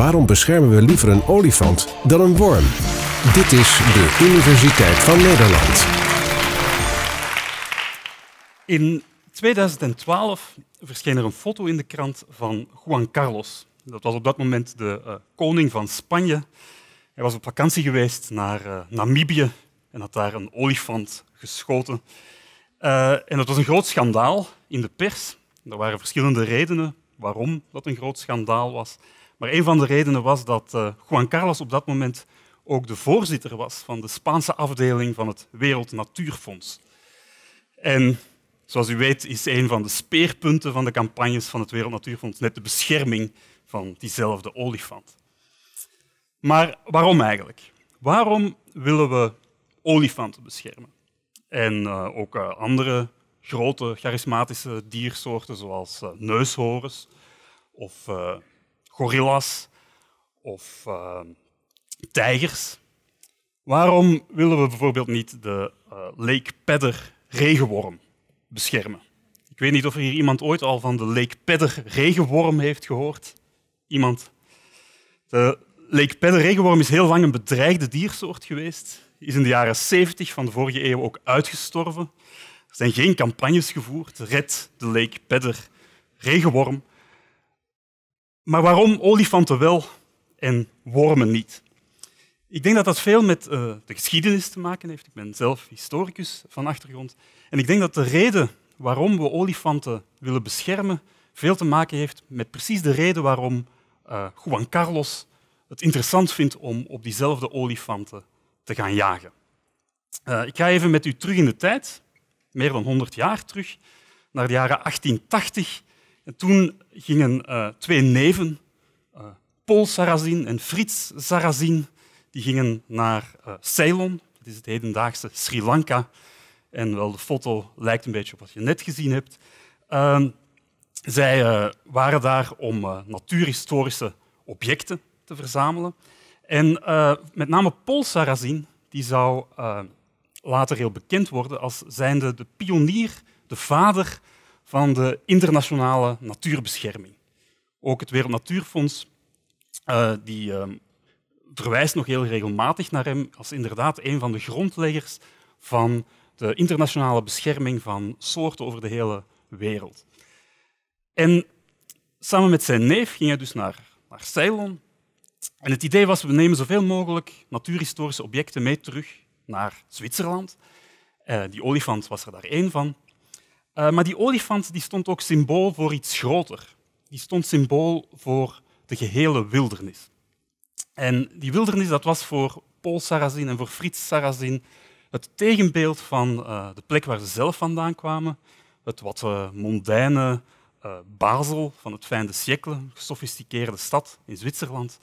Waarom beschermen we liever een olifant dan een worm? Dit is de Universiteit van Nederland. In 2012 verscheen er een foto in de krant van Juan Carlos. Dat was op dat moment de uh, koning van Spanje. Hij was op vakantie geweest naar uh, Namibië en had daar een olifant geschoten. Uh, en dat was een groot schandaal in de pers. Er waren verschillende redenen waarom dat een groot schandaal was. Maar een van de redenen was dat uh, Juan Carlos op dat moment ook de voorzitter was van de Spaanse afdeling van het Wereld Natuurfonds. En zoals u weet is een van de speerpunten van de campagnes van het Wereld Natuurfonds net de bescherming van diezelfde olifant. Maar waarom eigenlijk? Waarom willen we olifanten beschermen? En uh, ook uh, andere grote charismatische diersoorten zoals uh, neushoorns of gorillas of tijgers. Waarom willen we bijvoorbeeld niet de Lake Pedder regenworm beschermen? Ik weet niet of er hier iemand ooit al van de Lake Pedder regenworm heeft gehoord. Iemand? De Lake Pedder regenworm is heel lang een bedreigde diersoort geweest. Is in de jaren 70 van de vorige eeuw ook uitgestorven. Er zijn geen campagnes gevoerd. Red de Lake Pedder regenworm. Maar waarom olifanten wel en wormen niet? Ik denk dat dat veel met uh, de geschiedenis te maken heeft. Ik ben zelf historicus van achtergrond. En ik denk dat de reden waarom we olifanten willen beschermen veel te maken heeft met precies de reden waarom uh, Juan Carlos het interessant vindt om op diezelfde olifanten te gaan jagen. Uh, ik ga even met u terug in de tijd, meer dan 100 jaar terug, naar de jaren 1880. En toen gingen uh, twee neven, uh, Paul Sarrazin en Frits Sarrazin, die gingen naar Ceylon, dat is het hedendaagse Sri Lanka. En wel, de foto lijkt een beetje op wat je net gezien hebt. Ehm, zij waren daar om natuurhistorische objecten te verzamelen. En uh, met name Paul Sarrazin die zou uh, later heel bekend worden als zijnde de pionier, de vader van de internationale natuurbescherming. Ook het Wereld Natuurfonds uh, die, verwijst nog heel regelmatig naar hem als inderdaad een van de grondleggers van de internationale bescherming van soorten over de hele wereld. En samen met zijn neef ging hij dus naar, naar Ceylon en het idee was, we nemen zoveel mogelijk natuurhistorische objecten mee terug naar Zwitserland. Uh, die olifant was er daar één van. Uh, maar die olifant die stond ook symbool voor iets groter. Die stond symbool voor de gehele wildernis. En die wildernis dat was voor Paul Sarrazin en voor Frits Sarrazin het tegenbeeld van uh, de plek waar ze zelf vandaan kwamen. Het wat mondaine Basel van het fijne siècle, een gesofisticeerde stad in Zwitserland.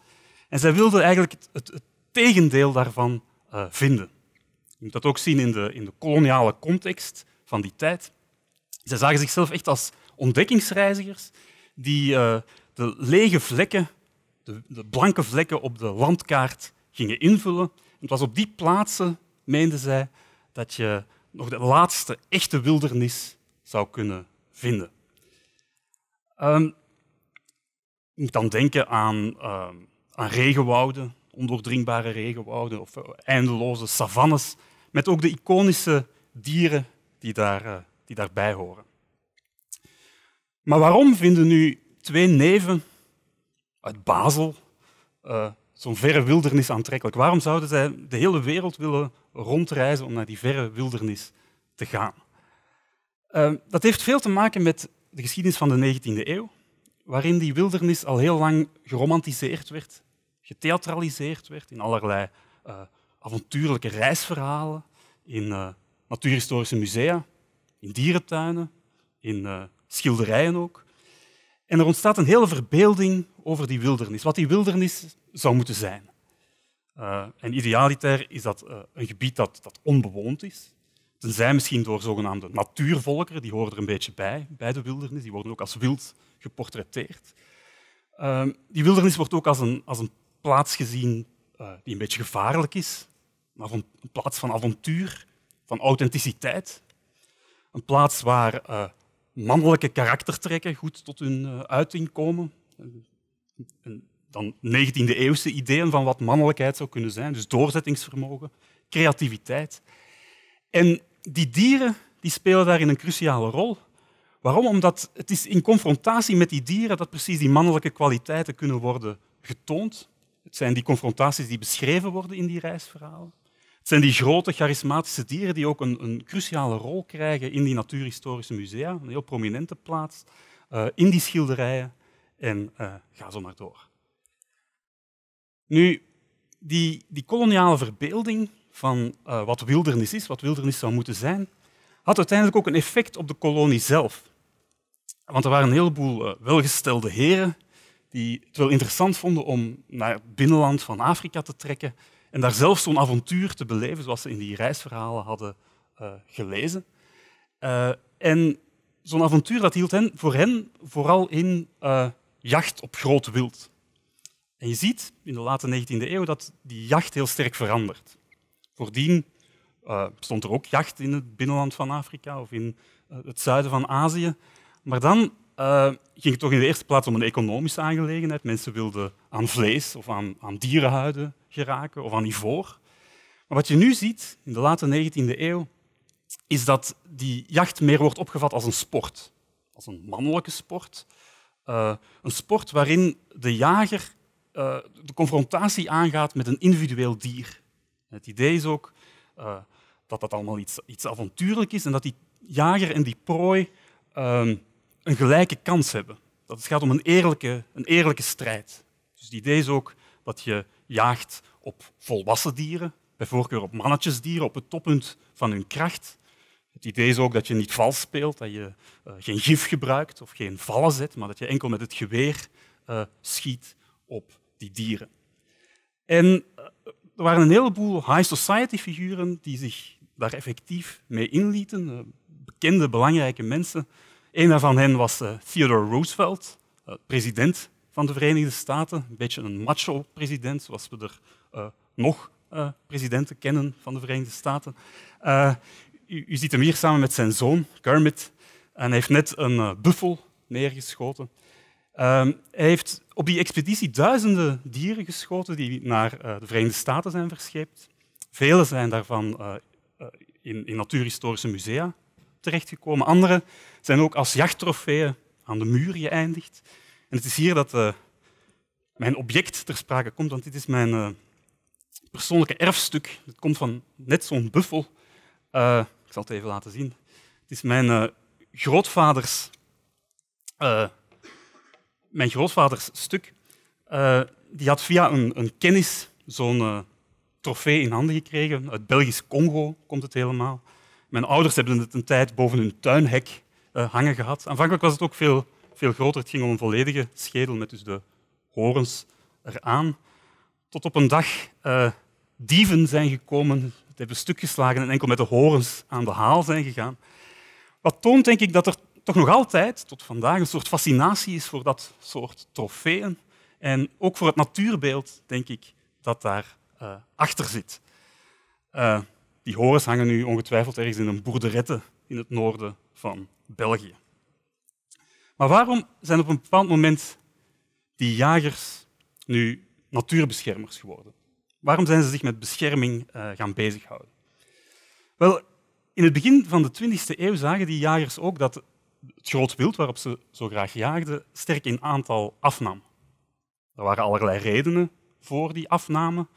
En zij wilden eigenlijk het, het, het tegendeel daarvan vinden. Je moet dat ook zien in de, in de koloniale context van die tijd. Zij zagen zichzelf echt als ontdekkingsreizigers die uh, de lege vlekken, de, de, blanke vlekken op de landkaart gingen invullen. Het was op die plaatsen, meenden zij, dat je nog de laatste echte wildernis zou kunnen vinden. Um, je moet dan denken aan um, aan regenwouden, ondoordringbare regenwouden of eindeloze savannes, met ook de iconische dieren die, daar, uh, die daarbij horen. Maar waarom vinden nu twee neven uit Basel uh, zo'n verre wildernis aantrekkelijk? Waarom zouden zij de hele wereld willen rondreizen om naar die verre wildernis te gaan? Uh, dat heeft veel te maken met de geschiedenis van de 19e eeuw, waarin die wildernis al heel lang geromantiseerd werd getheatraliseerd werd in allerlei uh, avontuurlijke reisverhalen, in uh, natuurhistorische musea, in dierentuinen, in uh, schilderijen ook. En er ontstaat een hele verbeelding over die wildernis, wat die wildernis zou moeten zijn. en idealiter is dat een gebied dat, dat onbewoond is, tenzij misschien door zogenaamde natuurvolkeren, die horen er een beetje bij, bij de wildernis, die worden ook als wild geportretteerd. Uh, die wildernis wordt ook als een, als een plaats gezien uh, die een beetje gevaarlijk is, een plaats van avontuur, van authenticiteit. Een plaats waar uh, mannelijke karaktertrekken goed tot hun uh, uiting komen. Dan 19e-eeuwse ideeën van wat mannelijkheid zou kunnen zijn. Dus doorzettingsvermogen, creativiteit. En die dieren die spelen daarin een cruciale rol. Waarom? Omdat het is in confrontatie met die dieren dat precies die mannelijke kwaliteiten kunnen worden getoond. Het zijn die confrontaties die beschreven worden in die reisverhalen. Het zijn die grote, charismatische dieren die ook een, een cruciale rol krijgen in die natuurhistorische musea, een heel prominente plaats, uh, in die schilderijen en uh, ga zo maar door. Nu, die, die koloniale verbeelding van uh, wat wildernis is, wat wildernis zou moeten zijn, had uiteindelijk ook een effect op de kolonie zelf. Want er waren een heleboel welgestelde heren die het wel interessant vonden om naar het binnenland van Afrika te trekken en daar zelf zo'n avontuur te beleven, zoals ze in die reisverhalen hadden uh, gelezen. Uh, en zo'n avontuur dat hield hen, voor hen vooral in uh, jacht op groot wild. En je ziet in de late 19e eeuw dat die jacht heel sterk verandert. Voordien stond er ook jacht in het binnenland van Afrika of in het zuiden van Azië. Maar dan uh, ging toch in de eerste plaats om een economische aangelegenheid. Mensen wilden aan vlees of aan, aan dierenhuiden geraken of aan ivoor. Maar wat je nu ziet, in de late 19e eeuw, is dat die jacht meer wordt opgevat als een sport. Als een mannelijke sport. Uh, een sport waarin de jager uh, de confrontatie aangaat met een individueel dier. Het idee is ook dat dat allemaal iets, iets avontuurlijk is en dat die jager en die prooi ehm, een gelijke kans hebben. Dat het gaat om een eerlijke, een eerlijke strijd. Dus het idee is ook dat je jaagt op volwassen dieren, bij voorkeur op mannetjesdieren, op het toppunt van hun kracht. Het idee is ook dat je niet vals speelt, dat je uh, geen gif gebruikt of geen vallen zet, maar dat je enkel met het geweer uh, schiet op die dieren. En uh, er waren een heleboel high society figuren die zich daar effectief mee inlieten, bekende, belangrijke mensen een van hen was uh, Theodore Roosevelt, uh, president van de Verenigde Staten. Een beetje een macho-president, zoals we er uh, nog presidenten kennen van de Verenigde Staten. U, u, ziet hem hier samen met zijn zoon, Kermit. En hij heeft net een buffel neergeschoten. Ehm, hij heeft op die expeditie duizenden dieren geschoten die naar de Verenigde Staten zijn verscheept. Vele zijn daarvan in, in natuurhistorische musea terechtgekomen. Andere zijn ook als jachttrofeeën aan de muur geëindigd. En het is hier dat uh, mijn object ter sprake komt, want dit is mijn uh, persoonlijke erfstuk. Het komt van net zo'n buffel. Uh, ik zal het even laten zien. Het is mijn grootvaders, mijn grootvaders stuk. die had via een, een kennis zo'n trofee in handen gekregen. Uit Belgisch Congo komt het helemaal. Mijn ouders hebben het een tijd boven hun tuinhek uh, hangen gehad. Aanvankelijk was het ook veel, veel groter. Het ging om een volledige schedel met dus de horens eraan. Tot op een dag uh, dieven zijn gekomen, het hebben stuk geslagen en enkel met de horens aan de haal zijn gegaan. Wat toont denk ik dat er toch nog altijd, tot vandaag, een soort fascinatie is voor dat soort trofeeën. En ook voor het natuurbeeld, denk ik, dat daar uh, achter zit. Die horens hangen nu ongetwijfeld ergens in een boerderette in het noorden van België. Maar waarom zijn op een bepaald moment die jagers nu natuurbeschermers geworden? Waarom zijn ze zich met bescherming uh, gaan bezighouden? Wel, in het begin van de 20e eeuw zagen die jagers ook dat het groot wild waarop ze zo graag jaagden sterk in aantal afnam. Er waren allerlei redenen voor die afname.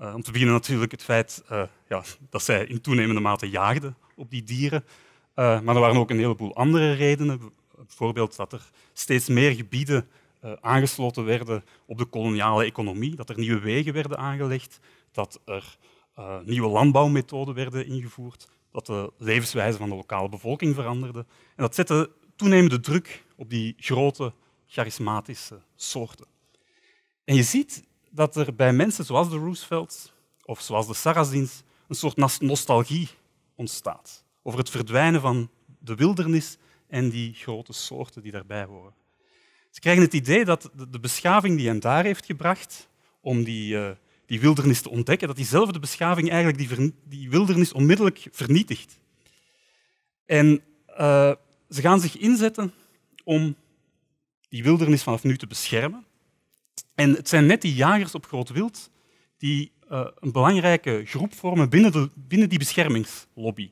Uh, om te beginnen natuurlijk het feit uh, ja, dat zij in toenemende mate jaagden op die dieren. Uh, maar er waren ook een heleboel andere redenen. Bijvoorbeeld dat er steeds meer gebieden aangesloten werden op de koloniale economie, dat er nieuwe wegen werden aangelegd, dat er nieuwe landbouwmethoden werden ingevoerd, dat de levenswijze van de lokale bevolking veranderde. En dat zette toenemende druk op die grote, charismatische soorten. En je ziet dat er bij mensen zoals de Roosevelts of zoals de Sarrazins een soort nostalgie ontstaat over het verdwijnen van de wildernis en die grote soorten die daarbij horen. Ze krijgen het idee dat de beschaving die hen daar heeft gebracht om die, uh, die wildernis te ontdekken, dat diezelfde beschaving eigenlijk die, die wildernis onmiddellijk vernietigt. En uh, ze gaan zich inzetten om die wildernis vanaf nu te beschermen En het zijn net die jagers op groot wild die uh, een belangrijke groep vormen binnen, de, binnen die beschermingslobby.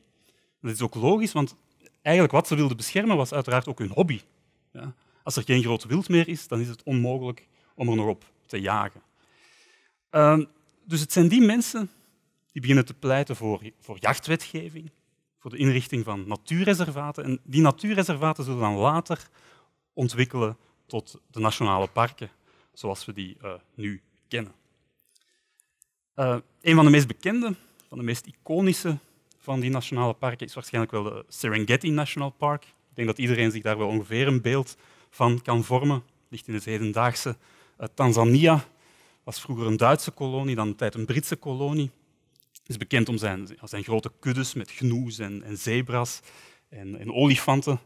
Dat is ook logisch, want eigenlijk wat ze wilden beschermen was uiteraard ook hun hobby. Ja? Als er geen groot wild meer is, dan is het onmogelijk om er nog op te jagen. Uh, dus het zijn die mensen die beginnen te pleiten voor, voor jachtwetgeving, voor de inrichting van natuurreservaten. En die natuurreservaten zullen dan later ontwikkelen tot de nationale parken, zoals we die uh, nu kennen. Uh, een van de meest bekende, van de meest iconische van die nationale parken is waarschijnlijk wel de Serengeti National Park. Ik denk dat iedereen zich daar wel ongeveer een beeld van kan vormen. Ligt in het hedendaagse uh, Tanzania. was vroeger een Duitse kolonie, dan een tijd een Britse kolonie. Is bekend om zijn, zijn grote kuddes met gnoes en, en zebras en, en olifanten.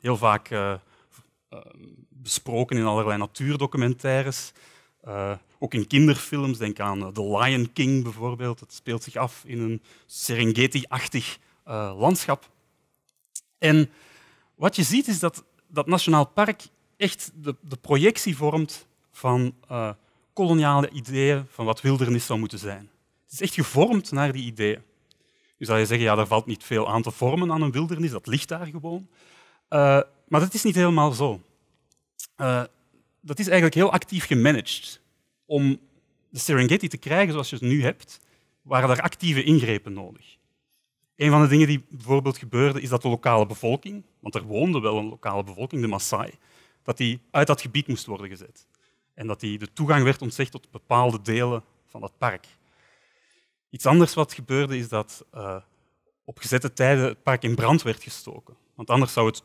Heel vaak besproken in allerlei natuurdocumentaires. Uh, ook in kinderfilms, denk aan uh, The Lion King bijvoorbeeld. Het speelt zich af in een Serengeti-achtig uh, landschap. En wat je ziet is dat dat nationaal park echt de, de projectie vormt van koloniale ideeën van wat wildernis zou moeten zijn. Het is echt gevormd naar die ideeën. Nu zou je zeggen, ja, daar valt niet veel aan te vormen aan een wildernis, dat ligt daar gewoon. Maar dat is niet helemaal zo dat is eigenlijk heel actief gemanaged. Om de Serengeti te krijgen zoals je het nu hebt, waren er actieve ingrepen nodig. Een van de dingen die bijvoorbeeld gebeurde, is dat de lokale bevolking, want er woonde wel een lokale bevolking, de Maasai, dat die uit dat gebied moest worden gezet. En dat die de toegang werd ontzegd tot bepaalde delen van dat park. Iets anders wat gebeurde, is dat uh, op gezette tijden het park in brand werd gestoken. Want anders zou het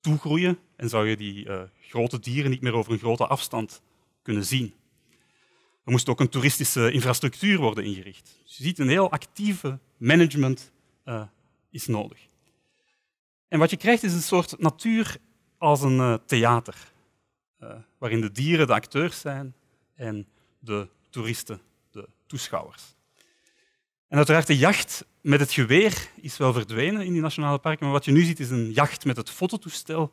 toegroeien en zou je die uh, grote dieren niet meer over een grote afstand kunnen zien. Er moest ook een toeristische infrastructuur worden ingericht. Dus je ziet, een heel actieve management uh, is nodig. En wat je krijgt is een soort natuur als een uh, theater, waarin de dieren de acteurs zijn en de toeristen de toeschouwers. En uiteraard, de jacht met het geweer is wel verdwenen in die nationale parken, maar wat je nu ziet is een jacht met het fototoestel.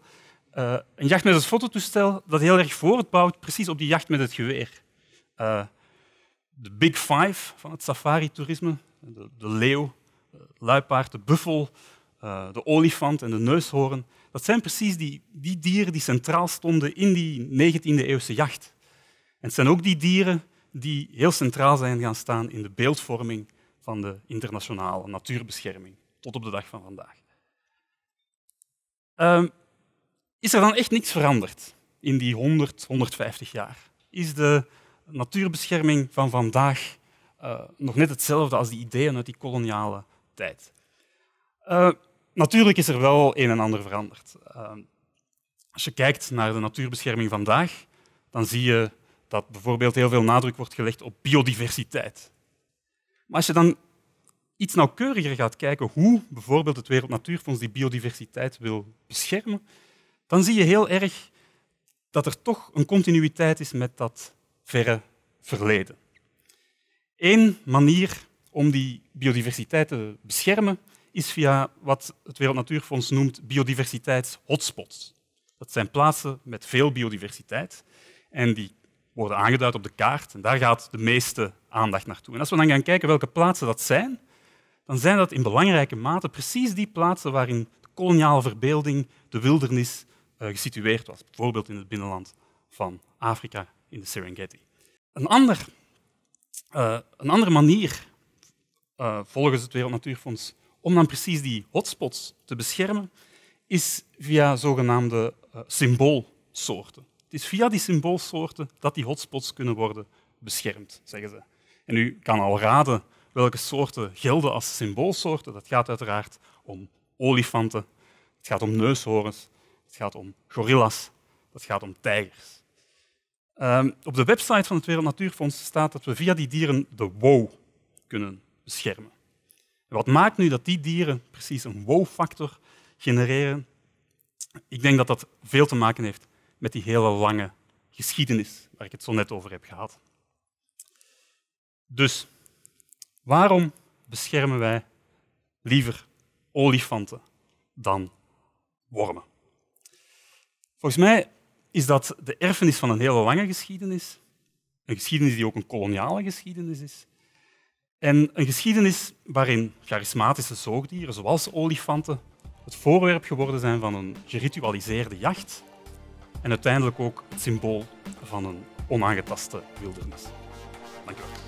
Uh, een jacht met het fototoestel dat heel erg voortbouwt precies op die jacht met het geweer. Uh, de Big Five van het safari-toerisme, de, de, leeuw, de luipaard, de buffel, de olifant en de neushoorn, dat zijn precies die, die dieren die centraal stonden in die 19e-eeuwse jacht. En het zijn ook die dieren die heel centraal zijn gaan staan in de beeldvorming van de internationale natuurbescherming tot op de dag van vandaag. Uh, is er dan echt niks veranderd in die 100, 150 jaar? Is de natuurbescherming van vandaag uh, nog net hetzelfde als die ideeën uit die koloniale tijd? Uh, natuurlijk is er wel een en ander veranderd. Ehm, als je kijkt naar de natuurbescherming vandaag, dan zie je dat bijvoorbeeld heel veel nadruk wordt gelegd op biodiversiteit. Maar als je dan iets nauwkeuriger gaat kijken hoe bijvoorbeeld het Wereld Natuurfonds die biodiversiteit wil beschermen, dan zie je heel erg dat er toch een continuïteit is met dat verre verleden. Eén manier om die biodiversiteit te beschermen is via wat het Wereld Natuurfonds noemt biodiversiteitshotspots. Dat zijn plaatsen met veel biodiversiteit en die worden aangeduid op de kaart en daar gaat de meeste aandacht naartoe. En als we dan gaan kijken welke plaatsen dat zijn, dan zijn dat in belangrijke mate precies die plaatsen waarin de koloniale verbeelding, de wildernis, uh, gesitueerd was. Bijvoorbeeld in het binnenland van Afrika, in de Serengeti. Een, ander, uh, een andere manier, uh, volgens het Wereld Natuurfonds, om dan precies die hotspots te beschermen, is via zogenaamde symboolsoorten. Is via die symboolsoorten dat die hotspots kunnen worden beschermd, zeggen ze. En u kan al raden welke soorten gelden als symboolsoorten. Dat gaat uiteraard om olifanten, het gaat om neushoorns, het gaat om gorillas, het gaat om tijgers. Um, op de website van het Wereld Natuurfonds staat dat we via die dieren de wow kunnen beschermen. En wat maakt nu dat die dieren precies een wow-factor genereren? Ik denk dat dat veel te maken heeft met die hele lange geschiedenis waar ik het zo net over heb gehad. Dus waarom beschermen wij liever olifanten dan wormen? Volgens mij is dat de erfenis van een hele lange geschiedenis, een geschiedenis die ook een koloniale geschiedenis is, en een geschiedenis waarin charismatische zoogdieren, zoals olifanten, het voorwerp geworden zijn van een geritualiseerde jacht en uiteindelijk ook het symbool van een onaangetaste wildernis. Dank u wel.